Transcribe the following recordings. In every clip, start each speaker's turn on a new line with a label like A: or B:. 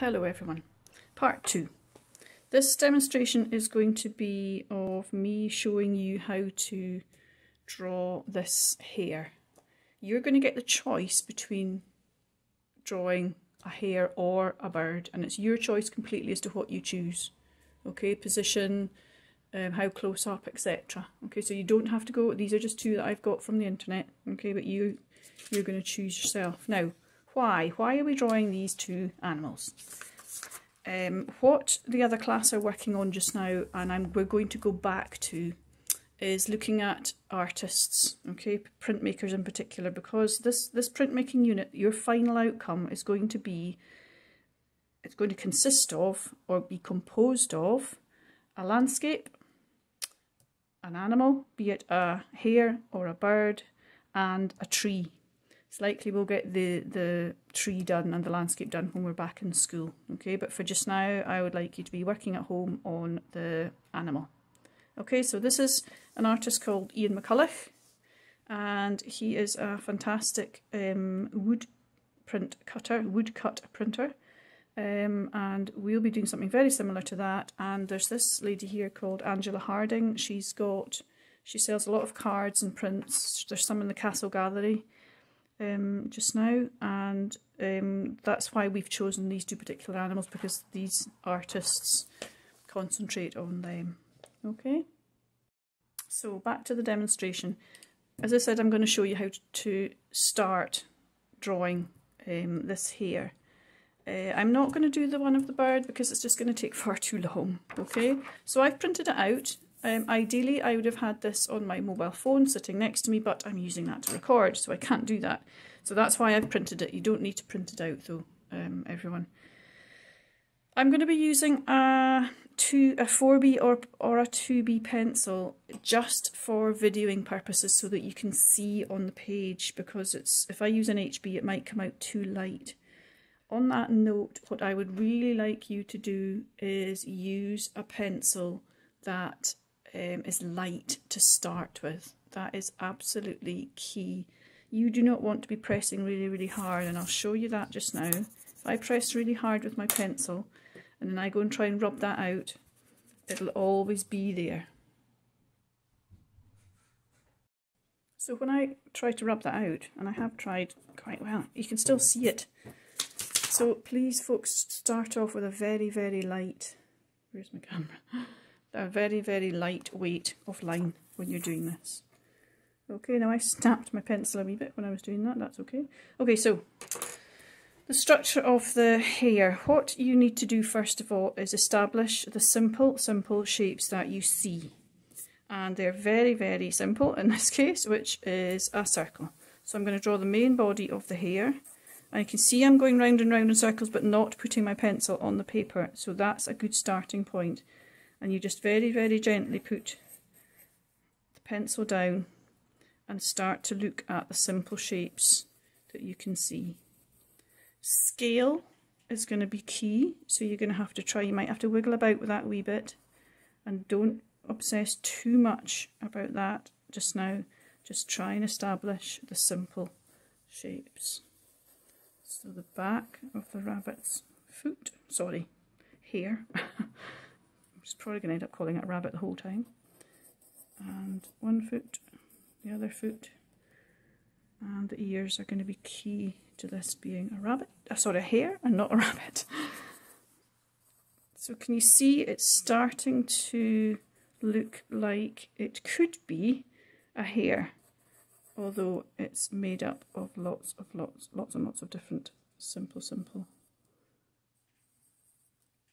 A: Hello everyone. Part 2. This demonstration is going to be of me showing you how to draw this hare. You're going to get the choice between drawing a hare or a bird and it's your choice completely as to what you choose. Okay, position, um, how close up, etc. Okay, so you don't have to go, these are just two that I've got from the internet, okay, but you, you're going to choose yourself. Now, why? Why are we drawing these two animals? Um, what the other class are working on just now, and I'm, we're going to go back to, is looking at artists, okay, printmakers in particular, because this, this printmaking unit, your final outcome is going to be, it's going to consist of, or be composed of, a landscape, an animal, be it a hare or a bird, and a tree. It's likely we'll get the, the tree done and the landscape done when we're back in school. Okay, but for just now, I would like you to be working at home on the animal. Okay, so this is an artist called Ian McCulloch, and he is a fantastic um, wood print cutter, wood cut printer. Um, and we'll be doing something very similar to that. And there's this lady here called Angela Harding. She's got, she sells a lot of cards and prints. There's some in the Castle Gallery um, just now and um, that's why we've chosen these two particular animals because these artists concentrate on them. Okay, so back to the demonstration. As I said, I'm going to show you how to start drawing um, this here. Uh, I'm not going to do the one of the bird because it's just going to take far too long. Okay, so I've printed it out um, ideally, I would have had this on my mobile phone sitting next to me, but I'm using that to record, so I can't do that. So that's why I've printed it. You don't need to print it out, though, um, everyone. I'm going to be using a, two, a 4B or, or a 2B pencil just for videoing purposes so that you can see on the page because it's if I use an HB it might come out too light. On that note, what I would really like you to do is use a pencil that um, is light to start with. That is absolutely key. You do not want to be pressing really, really hard, and I'll show you that just now. If I press really hard with my pencil, and then I go and try and rub that out, it'll always be there. So when I try to rub that out, and I have tried quite well, you can still see it. So please folks, start off with a very, very light, where's my camera? A very, very light weight of line when you're doing this. Okay, now I snapped my pencil a wee bit when I was doing that, that's okay. Okay, so the structure of the hare. What you need to do first of all is establish the simple, simple shapes that you see. And they're very, very simple in this case, which is a circle. So I'm going to draw the main body of the hare. And you can see I'm going round and round in circles, but not putting my pencil on the paper. So that's a good starting point and you just very very gently put the pencil down and start to look at the simple shapes that you can see. Scale is going to be key so you're going to have to try, you might have to wiggle about with that wee bit and don't obsess too much about that just now, just try and establish the simple shapes. So the back of the rabbit's foot, sorry, here just probably going to end up calling it a rabbit the whole time. And one foot, the other foot, and the ears are going to be key to this being a rabbit, uh, sorry, a hare and not a rabbit. So can you see it's starting to look like it could be a hare, although it's made up of lots of lots, lots and lots of different simple, simple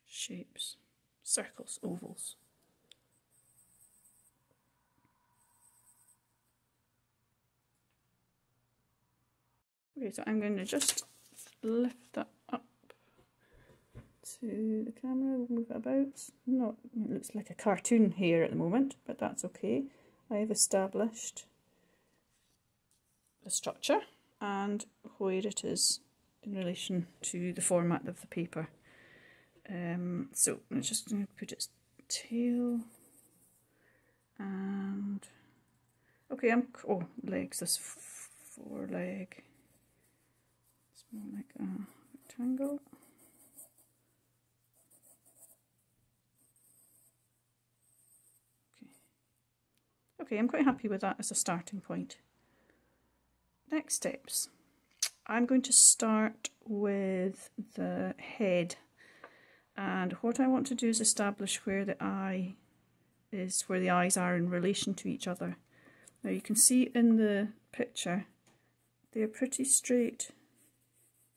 A: shapes circles, ovals. Okay, so I'm going to just lift that up to the camera, we'll move it about. Not, it looks like a cartoon here at the moment, but that's okay. I've established the structure and where it is in relation to the format of the paper. Um, so I'm just going to put its tail and okay, I'm oh, legs this four leg, it's more like a rectangle. Okay, okay, I'm quite happy with that as a starting point. Next steps. I'm going to start with the head and what I want to do is establish where the eye is, where the eyes are in relation to each other. Now you can see in the picture they're pretty straight.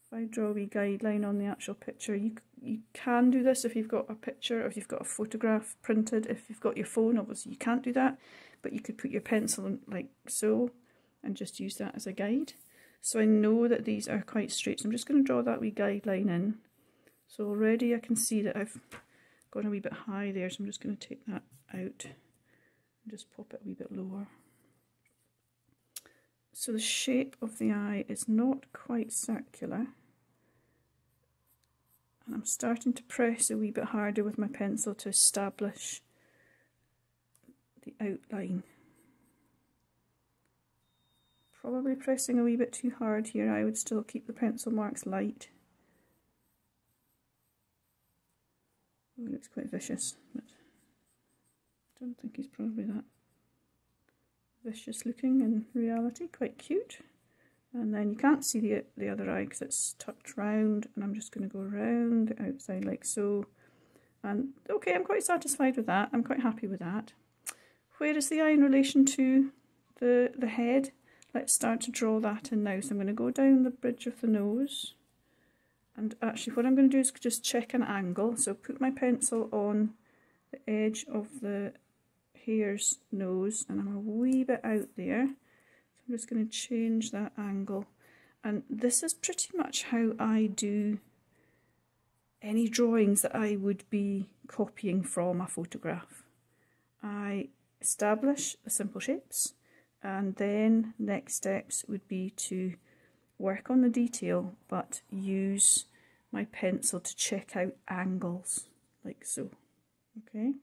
A: If I draw a guideline on the actual picture, you you can do this if you've got a picture or if you've got a photograph printed. If you've got your phone, obviously you can't do that, but you could put your pencil in like so and just use that as a guide. So I know that these are quite straight, so I'm just going to draw that wee guideline in. So already I can see that I've gone a wee bit high there, so I'm just going to take that out and just pop it a wee bit lower. So the shape of the eye is not quite circular. And I'm starting to press a wee bit harder with my pencil to establish the outline. Probably pressing a wee bit too hard here, I would still keep the pencil marks light. Oh, he looks quite vicious, but I don't think he's probably that vicious looking in reality, quite cute. And then you can't see the, the other eye because it's tucked round and I'm just going to go around the outside like so. And okay, I'm quite satisfied with that. I'm quite happy with that. Where is the eye in relation to the, the head? Let's start to draw that in now. So I'm going to go down the bridge of the nose. And actually what I'm going to do is just check an angle. So put my pencil on the edge of the hare's nose and I'm a wee bit out there. So I'm just going to change that angle. And this is pretty much how I do any drawings that I would be copying from a photograph. I establish the simple shapes and then next steps would be to work on the detail but use my pencil to check out angles like so okay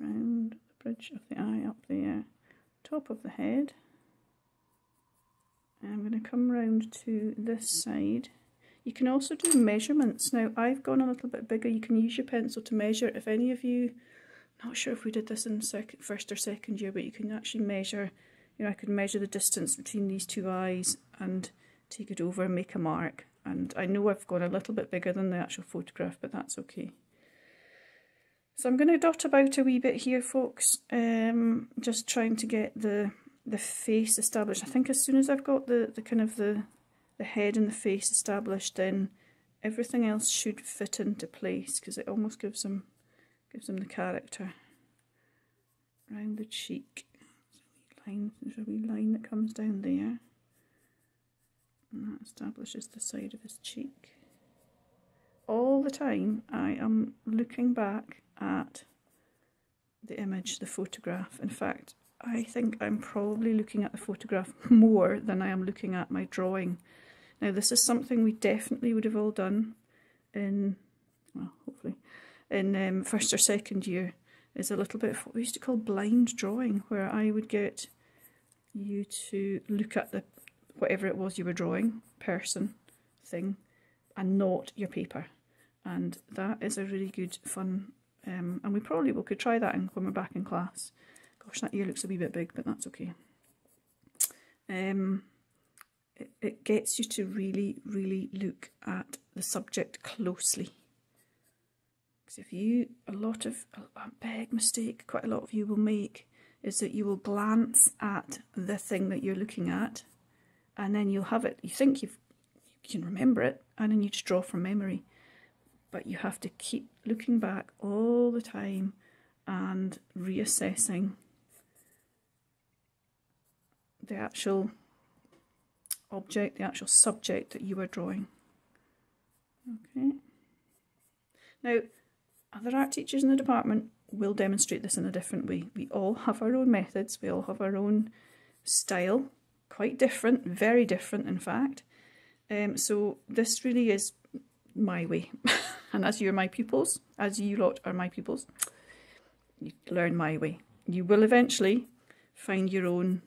A: round the bridge of the eye up there, uh, top of the head. And I'm going to come round to this side. You can also do measurements. Now I've gone a little bit bigger. You can use your pencil to measure. If any of you, not sure if we did this in first or second year, but you can actually measure, you know, I could measure the distance between these two eyes and take it over and make a mark. And I know I've gone a little bit bigger than the actual photograph, but that's okay. So I'm going to dot about a wee bit here, folks, um, just trying to get the the face established. I think as soon as I've got the, the kind of the, the head and the face established, then everything else should fit into place because it almost gives them gives them the character. Round the cheek, there's a line, there's a wee line that comes down there, and that establishes the side of his cheek. All the time I am looking back at the image, the photograph. In fact, I think I'm probably looking at the photograph more than I am looking at my drawing. Now this is something we definitely would have all done in, well hopefully, in um, first or second year is a little bit of what we used to call blind drawing where I would get you to look at the whatever it was you were drawing, person, thing, and not your paper. And that is a really good fun um, and we probably will could try that when we're back in class. Gosh, that ear looks a wee bit big, but that's okay. Um, it, it gets you to really, really look at the subject closely. Because if you, a lot of, a, big mistake quite a lot of you will make is that you will glance at the thing that you're looking at and then you'll have it, you think you can remember it, and then you just draw from memory but you have to keep looking back all the time and reassessing the actual object, the actual subject that you are drawing. Okay. Now, other art teachers in the department will demonstrate this in a different way. We all have our own methods, we all have our own style, quite different, very different in fact. Um, so this really is my way. and as you're my pupils, as you lot are my pupils, you learn my way. You will eventually find your own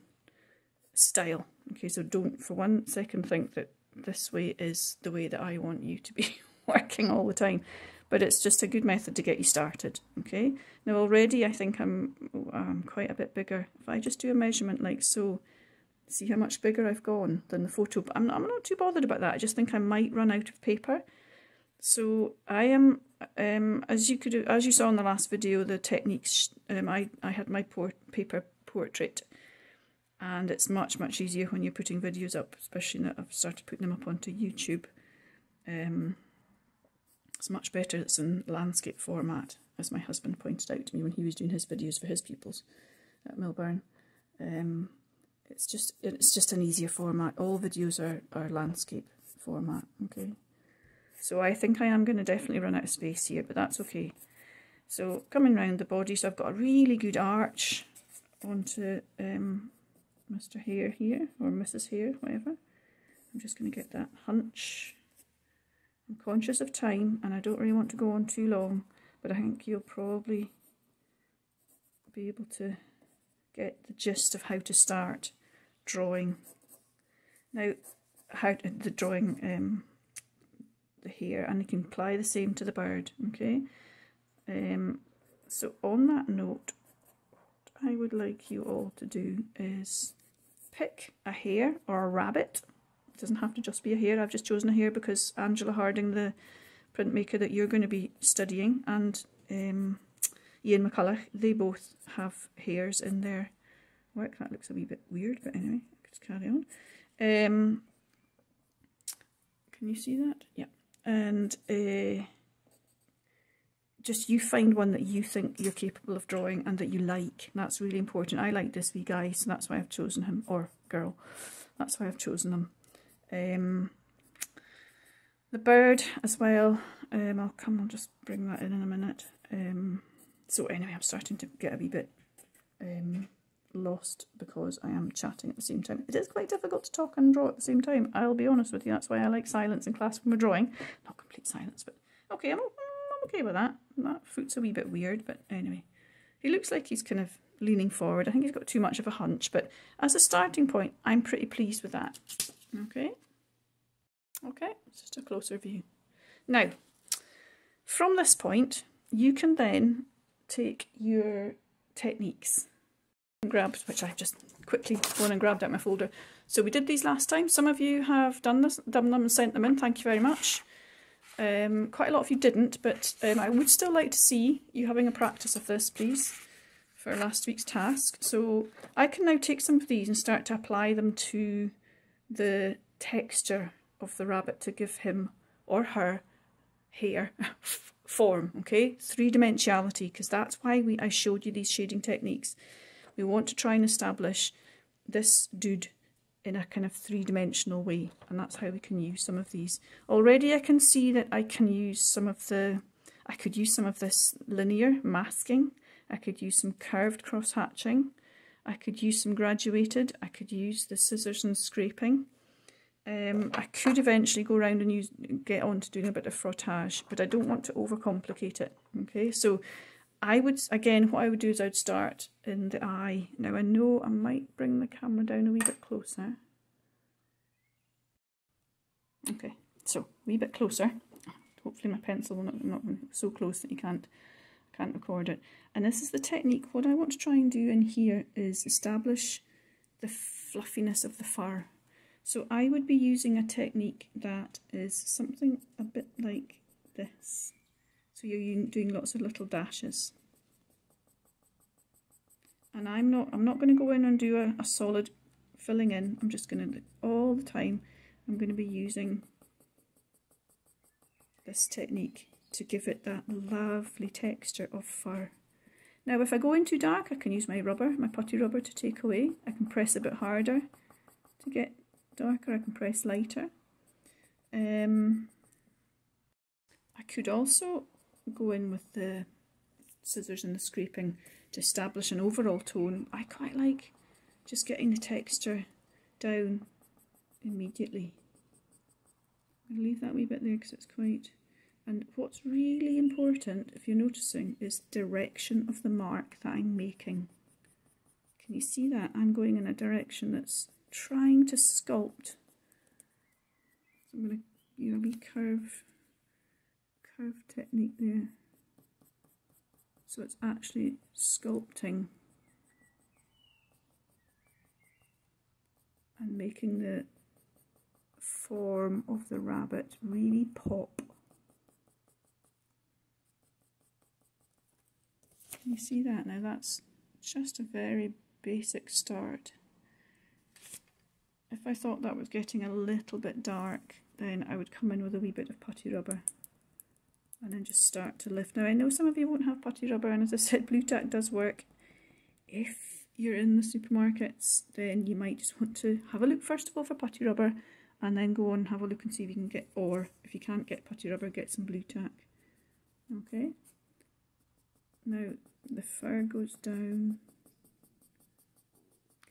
A: style. Okay, so don't for one second think that this way is the way that I want you to be working all the time. But it's just a good method to get you started, okay? Now already I think I'm, I'm quite a bit bigger. If I just do a measurement like so, see how much bigger I've gone than the photo, but I'm not, I'm not too bothered about that. I just think I might run out of paper. So I am, um, as you could, as you saw in the last video, the techniques, um, I, I had my por paper portrait and it's much, much easier when you're putting videos up, especially now I've started putting them up onto YouTube. Um, it's much better it's in landscape format, as my husband pointed out to me when he was doing his videos for his pupils at Millburn. Um, it's just it's just an easier format. All videos are, are landscape format, okay? So I think I am going to definitely run out of space here, but that's okay. So coming round the body, so I've got a really good arch onto um, Mr. Hare here, or Mrs. Hare, whatever. I'm just going to get that hunch I'm conscious of time and I don't really want to go on too long, but I think you'll probably be able to get the gist of how to start drawing. Now, how to, the drawing um, the hare, and you can apply the same to the bird, okay? Um, so on that note, what I would like you all to do is pick a hare or a rabbit doesn't have to just be a hare. I've just chosen a hare because Angela Harding, the printmaker that you're going to be studying, and um, Ian McCulloch, they both have hares in their work. That looks a wee bit weird, but anyway, let's carry on. Um, can you see that? Yeah. And uh, just you find one that you think you're capable of drawing and that you like. That's really important. I like this wee guy, so that's why I've chosen him, or girl. That's why I've chosen them. Um, the bird as well, um, I'll come, I'll just bring that in in a minute. Um, so anyway, I'm starting to get a wee bit um, lost because I am chatting at the same time. It is quite difficult to talk and draw at the same time, I'll be honest with you. That's why I like silence in class when we're drawing. Not complete silence, but okay, I'm, I'm okay with that. That foot's a wee bit weird, but anyway. He looks like he's kind of leaning forward. I think he's got too much of a hunch, but as a starting point, I'm pretty pleased with that. Okay. Okay, just a closer view. Now, from this point, you can then take your techniques and grab, which I've just quickly gone and grabbed out my folder. So we did these last time. Some of you have done this, done them and sent them in. Thank you very much. Um, quite a lot of you didn't, but um, I would still like to see you having a practice of this, please, for last week's task. So I can now take some of these and start to apply them to the texture of the rabbit to give him or her hair form, okay? Three-dimensionality, because that's why we I showed you these shading techniques. We want to try and establish this dude in a kind of three-dimensional way, and that's how we can use some of these. Already I can see that I can use some of the, I could use some of this linear masking, I could use some curved cross-hatching, I could use some graduated, I could use the scissors and scraping. Um, I could eventually go around and use get on to doing a bit of frottage, but I don't want to overcomplicate it. Okay, so I would, again, what I would do is I would start in the eye. Now I know I might bring the camera down a wee bit closer. Okay, so a wee bit closer. Hopefully my pencil will not, not so close that you can't can't record it. And this is the technique. What I want to try and do in here is establish the fluffiness of the fur. So I would be using a technique that is something a bit like this. So you're doing lots of little dashes. And I'm not I'm not going to go in and do a, a solid filling in. I'm just going to, all the time, I'm going to be using this technique to give it that lovely texture of fur. Now if I go in too dark I can use my rubber, my putty rubber to take away. I can press a bit harder to get darker, I can press lighter. Um, I could also go in with the scissors and the scraping to establish an overall tone. I quite like just getting the texture down immediately. I'll leave that wee bit there because it's quite and what's really important, if you're noticing, is direction of the mark that I'm making. Can you see that? I'm going in a direction that's trying to sculpt. So I'm going to, you know, we curve, curve technique there. So it's actually sculpting and making the form of the rabbit really pop. Can you see that now? That's just a very basic start. If I thought that was getting a little bit dark, then I would come in with a wee bit of putty rubber and then just start to lift. Now I know some of you won't have putty rubber and as I said Blu Tack does work. If you're in the supermarkets then you might just want to have a look first of all for putty rubber and then go on and have a look and see if you can get, or if you can't get putty rubber get some Blu Tack. Okay, now the fur goes down,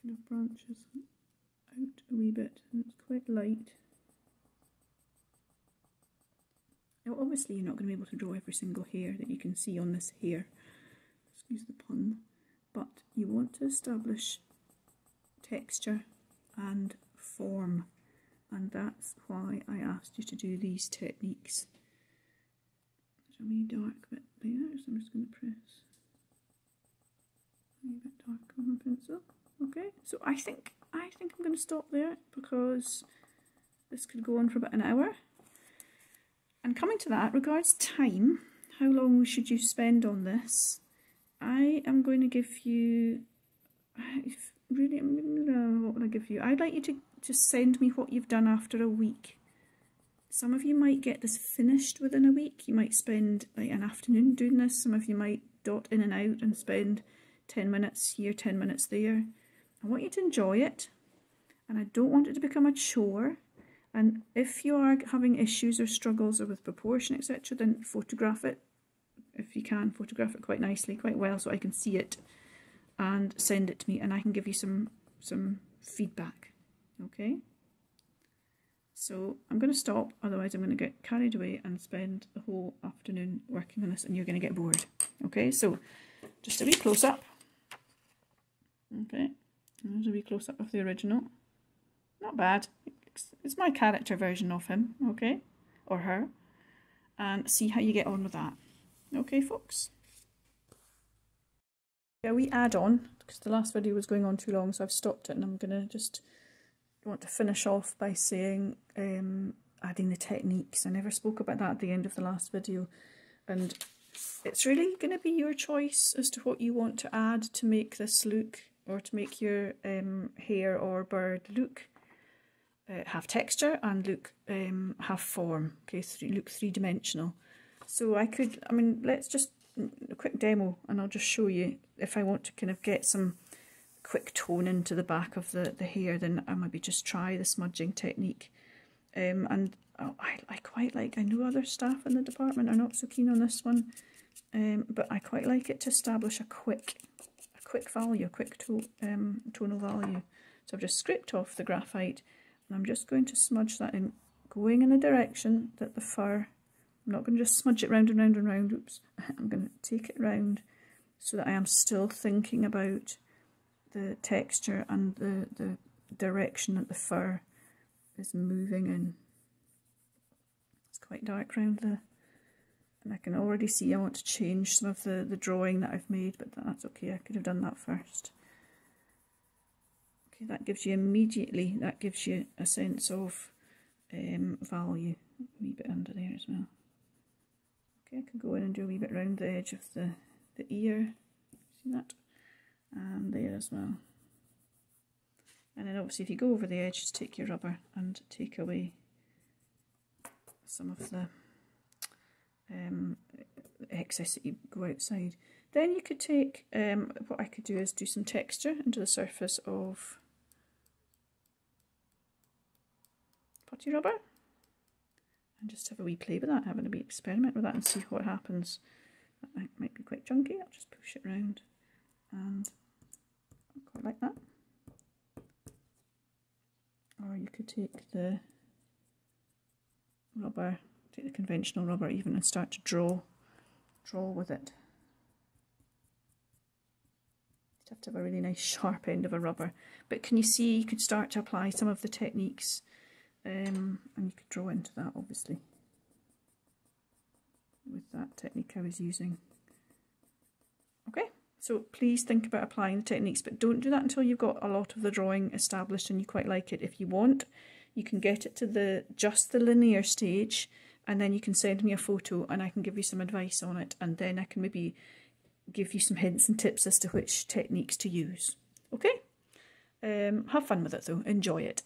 A: kind of branches out a wee bit and it's quite light. Now obviously you're not going to be able to draw every single hair that you can see on this hare, excuse the pun, but you want to establish texture and form and that's why I asked you to do these techniques. There's a wee dark bit there, so I'm just going to press wee bit dark on my pencil. Okay, so I think I think I'm going to stop there because this could go on for about an hour. And coming to that, regards time, how long should you spend on this? I am going to give you, really, i'm what would I give you? I'd like you to just send me what you've done after a week. Some of you might get this finished within a week. You might spend like an afternoon doing this. Some of you might dot in and out and spend 10 minutes here, 10 minutes there. I want you to enjoy it and I don't want it to become a chore. And if you are having issues or struggles or with proportion, etc., then photograph it. If you can, photograph it quite nicely, quite well, so I can see it and send it to me and I can give you some, some feedback. Okay? So I'm going to stop, otherwise I'm going to get carried away and spend the whole afternoon working on this and you're going to get bored. Okay, so just a wee close-up. Okay, there's a wee close-up of the original. Not bad. It's my character version of him, okay? Or her. And see how you get on with that. Okay, folks? Yeah, we add on, because the last video was going on too long, so I've stopped it and I'm going to just want to finish off by saying um, adding the techniques. I never spoke about that at the end of the last video. And it's really going to be your choice as to what you want to add to make this look or to make your um, hare or bird look uh, have texture and look um, have form, okay, three, look three-dimensional. So I could, I mean, let's just, a quick demo and I'll just show you if I want to kind of get some quick tone into the back of the, the hare, then I maybe just try the smudging technique. Um, and oh, I, I quite like, I know other staff in the department are not so keen on this one, um, but I quite like it to establish a quick quick value, quick to, um, tonal value. So I've just scraped off the graphite and I'm just going to smudge that in, going in a direction that the fur, I'm not going to just smudge it round and round and round, oops, I'm going to take it round so that I am still thinking about the texture and the, the direction that the fur is moving in. It's quite dark round the and I can already see I want to change some of the, the drawing that I've made, but that's okay, I could have done that first. Okay, that gives you immediately, that gives you a sense of um, value. A wee bit under there as well. Okay, I can go in and do a wee bit around the edge of the, the ear. See that? And there as well. And then obviously if you go over the edge, just take your rubber and take away some of the um, excess that you go outside. Then you could take, um, what I could do is do some texture into the surface of putty rubber and just have a wee play with that, having a wee experiment with that and see what happens. That might be quite chunky, I'll just push it around and quite like that. Or you could take the rubber the conventional rubber even and start to draw draw with it. You have to have a really nice sharp end of a rubber. But can you see you could start to apply some of the techniques um, and you could draw into that obviously. with that technique I was using. Okay, so please think about applying the techniques, but don't do that until you've got a lot of the drawing established and you quite like it. If you want, you can get it to the just the linear stage and then you can send me a photo and I can give you some advice on it and then I can maybe give you some hints and tips as to which techniques to use. Okay? Um, have fun with it though, enjoy it.